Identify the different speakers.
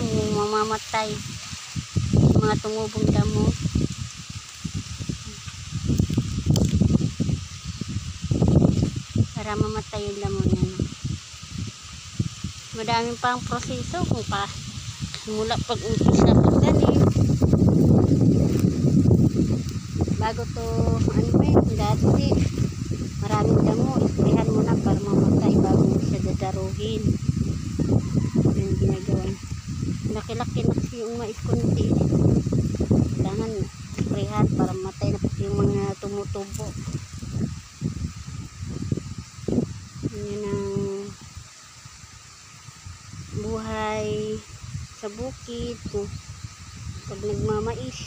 Speaker 1: mamatay. Yung mga tumubong damo. Para mamatay yung damo niya. No? Madaming pang proseso kung pa mula pag umpisa paggaling. Bago to, ano ba yun, dati, maraming damo, isprihan mo na para mamatay bago siya dadaruhin. Yun yung ginagawa. niya. Laki-laki na kasi yung mais nito. Kailangan isprihan para matay na pati yung mga tumutubo. Yun ang buhay sa bukid. Pag nagmamais,